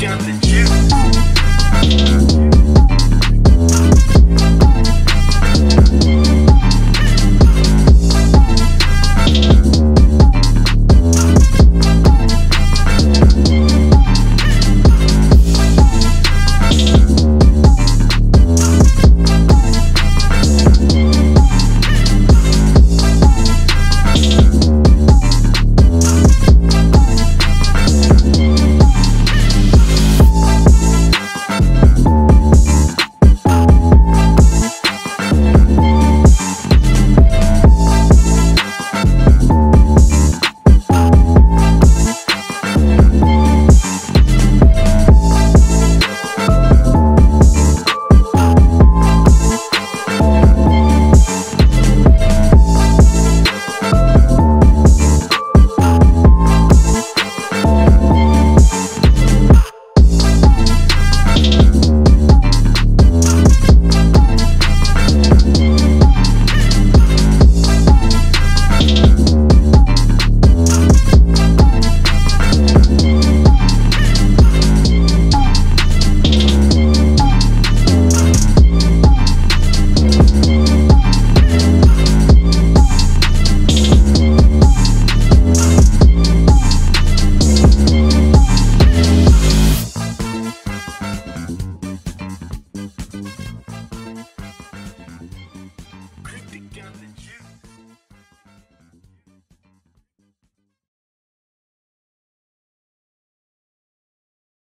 got the juice.